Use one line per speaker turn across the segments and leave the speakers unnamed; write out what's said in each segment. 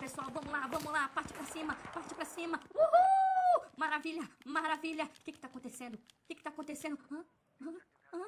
pessoal, vamos lá, vamos lá, parte pra cima, parte pra cima. Uhul! Maravilha, maravilha. O que que tá acontecendo? O que que tá acontecendo? Hã? Hã? Hã?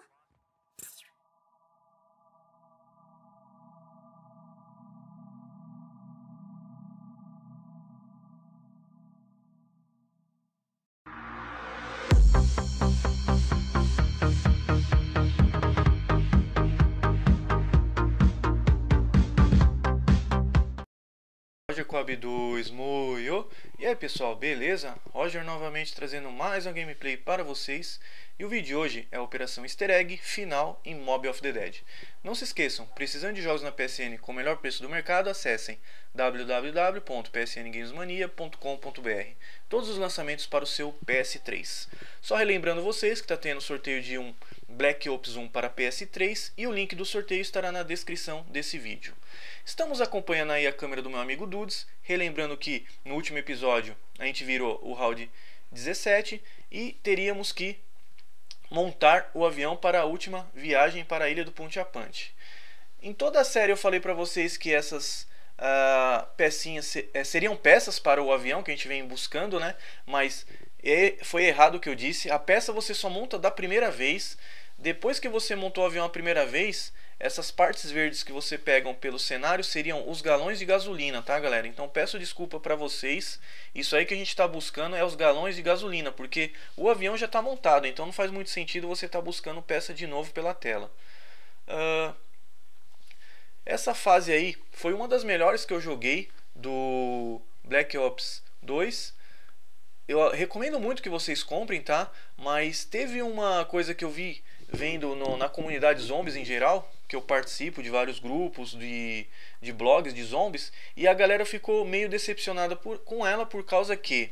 Coab do Smuyo. E aí pessoal, beleza? Roger novamente trazendo mais um gameplay para vocês. E o vídeo de hoje é a Operação Easter Egg final em Mob of the Dead. Não se esqueçam, precisando de jogos na PSN com o melhor preço do mercado, acessem www.psngamesmania.com.br Todos os lançamentos para o seu PS3. Só relembrando vocês que está tendo sorteio de um Black Ops 1 para PS3 e o link do sorteio estará na descrição desse vídeo. Estamos acompanhando aí a câmera do meu amigo Dudes, relembrando que no último episódio a gente virou o round 17 e teríamos que montar o avião para a última viagem para a ilha do Ponte Apante. Em toda a série eu falei para vocês que essas uh, pecinhas eh, seriam peças para o avião que a gente vem buscando, né? Mas foi errado o que eu disse. A peça você só monta da primeira vez. Depois que você montou o avião a primeira vez, essas partes verdes que você pegam pelo cenário seriam os galões de gasolina, tá, galera? Então peço desculpa para vocês. Isso aí que a gente está buscando é os galões de gasolina, porque o avião já está montado, então não faz muito sentido você estar tá buscando peça de novo pela tela. Uh, essa fase aí foi uma das melhores que eu joguei do Black Ops 2. Eu recomendo muito que vocês comprem, tá? Mas teve uma coisa que eu vi vendo no, na comunidade zombies em geral, que eu participo de vários grupos de, de blogs de zombies, e a galera ficou meio decepcionada por, com ela por causa que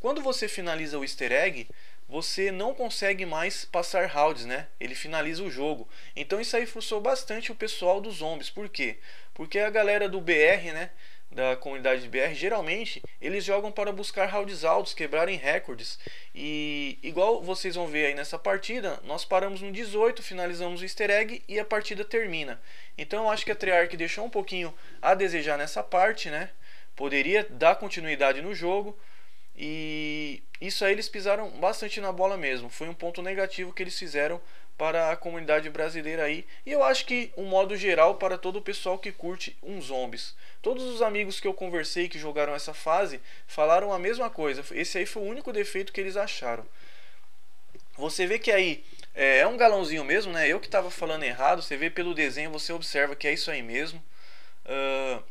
quando você finaliza o easter egg, você não consegue mais passar rounds, né? Ele finaliza o jogo. Então isso aí frustrou bastante o pessoal dos zombies. Por quê? Porque a galera do BR, né? Da comunidade de BR, geralmente eles jogam para buscar rounds altos, quebrarem recordes. E igual vocês vão ver aí nessa partida, nós paramos no 18, finalizamos o easter egg e a partida termina. Então eu acho que a Treyarch deixou um pouquinho a desejar nessa parte, né? Poderia dar continuidade no jogo. E isso aí eles pisaram bastante na bola mesmo. Foi um ponto negativo que eles fizeram para a comunidade brasileira aí. E eu acho que um modo geral para todo o pessoal que curte uns zombies. Todos os amigos que eu conversei que jogaram essa fase falaram a mesma coisa. Esse aí foi o único defeito que eles acharam. Você vê que aí é, é um galãozinho mesmo, né? Eu que estava falando errado. Você vê pelo desenho, você observa que é isso aí mesmo. Uh,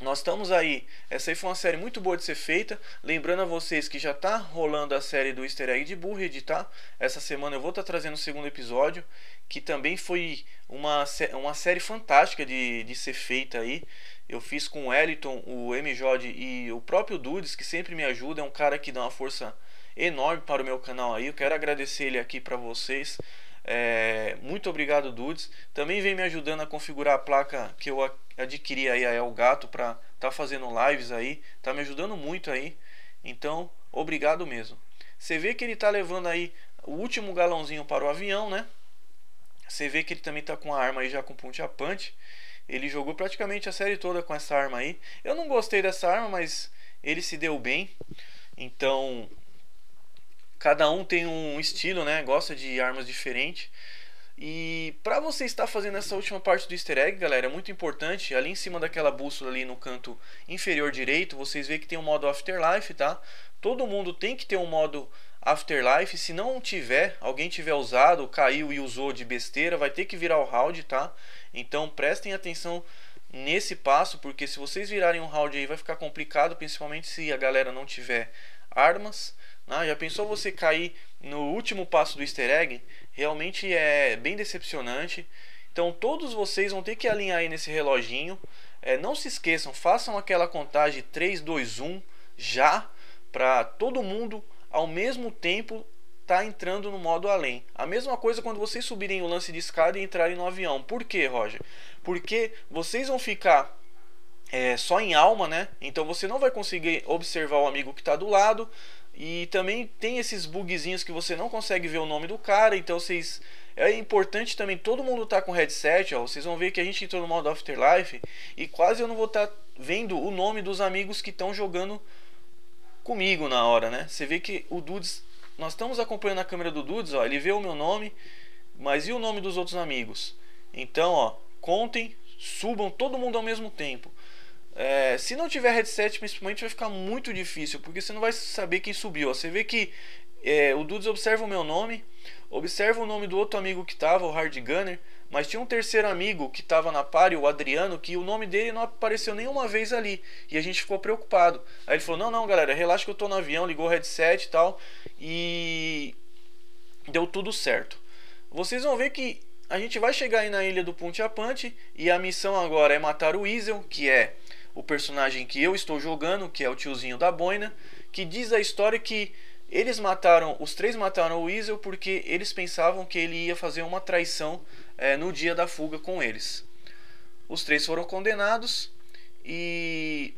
nós estamos aí. Essa aí foi uma série muito boa de ser feita. Lembrando a vocês que já está rolando a série do Easter Egg de Burrid, tá? Essa semana eu vou estar tá trazendo o segundo episódio, que também foi uma, uma série fantástica de, de ser feita aí. Eu fiz com o Eliton, o MJ e o próprio Dudes, que sempre me ajuda. É um cara que dá uma força enorme para o meu canal aí. Eu quero agradecer ele aqui para vocês. É, muito obrigado, Dudes. Também vem me ajudando a configurar a placa que eu adquiri aí a Elgato para estar tá fazendo lives aí. Tá me ajudando muito aí. Então, obrigado mesmo. Você vê que ele tá levando aí o último galãozinho para o avião, né? Você vê que ele também tá com a arma aí já com punch. Ele jogou praticamente a série toda com essa arma aí. Eu não gostei dessa arma, mas ele se deu bem. Então, Cada um tem um estilo, né? Gosta de armas diferentes. E para você estar fazendo essa última parte do easter egg, galera, é muito importante. Ali em cima daquela bússola ali no canto inferior direito, vocês veem que tem um modo Afterlife, tá? Todo mundo tem que ter um modo Afterlife. Se não tiver, alguém tiver usado, caiu e usou de besteira, vai ter que virar o round, tá? Então prestem atenção nesse passo, porque se vocês virarem um round aí vai ficar complicado, principalmente se a galera não tiver armas. Ah, já pensou você cair no último passo do easter egg? Realmente é bem decepcionante. Então todos vocês vão ter que alinhar aí nesse reloginho. É, não se esqueçam, façam aquela contagem 3, 2, 1 já para todo mundo ao mesmo tempo tá entrando no modo além. A mesma coisa quando vocês subirem o lance de escada e entrarem no avião. Por quê, Roger? Porque vocês vão ficar é, só em alma, né? Então você não vai conseguir observar o amigo que está do lado. E também tem esses bugzinhos que você não consegue ver o nome do cara, então vocês É importante também todo mundo tá com headset, ó. Vocês vão ver que a gente entrou no modo Afterlife e quase eu não vou estar tá vendo o nome dos amigos que estão jogando comigo na hora, né? Você vê que o Dudes, nós estamos acompanhando a câmera do Dudes, ó, ele vê o meu nome, mas e o nome dos outros amigos? Então, ó, contem, subam todo mundo ao mesmo tempo. É, se não tiver headset, principalmente vai ficar muito difícil, porque você não vai saber quem subiu. Ó. Você vê que é, o Dudes observa o meu nome, observa o nome do outro amigo que tava, o Hard Gunner, mas tinha um terceiro amigo que tava na party, o Adriano, que o nome dele não apareceu nenhuma vez ali. E a gente ficou preocupado. Aí ele falou: Não, não, galera, relaxa que eu tô no avião, ligou o headset e tal. E deu tudo certo. Vocês vão ver que a gente vai chegar aí na ilha do Puntiapante e a missão agora é matar o Weasel, que é o personagem que eu estou jogando, que é o tiozinho da boina, que diz a história que eles mataram, os três mataram o Weasel porque eles pensavam que ele ia fazer uma traição é, no dia da fuga com eles. Os três foram condenados e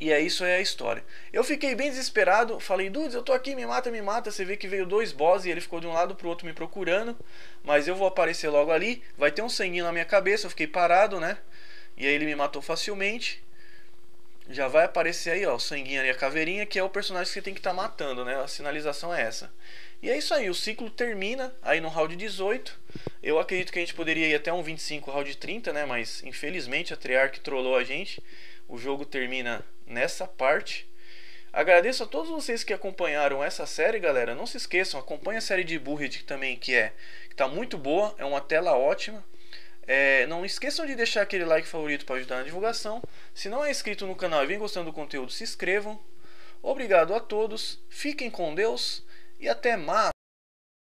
e é isso é a história. Eu fiquei bem desesperado, falei, Dudes, eu tô aqui, me mata, me mata. Você vê que veio dois boss e ele ficou de um lado pro outro me procurando. Mas eu vou aparecer logo ali. Vai ter um sanguinho na minha cabeça, eu fiquei parado, né? E aí ele me matou facilmente já vai aparecer aí, ó, o sanguinho ali, a caveirinha, que é o personagem que você tem que estar tá matando, né? A sinalização é essa. E é isso aí, o ciclo termina aí no round 18. Eu acredito que a gente poderia ir até um 25 round 30, né? Mas infelizmente a Treyarch trollou a gente. O jogo termina nessa parte. Agradeço a todos vocês que acompanharam essa série, galera. Não se esqueçam, acompanhe a série de Burrid também, que é que tá muito boa, é uma tela ótima. É, não esqueçam de deixar aquele like favorito para ajudar na divulgação. Se não é inscrito no canal e vem gostando do conteúdo, se inscrevam. Obrigado a todos, fiquem com Deus e até mais.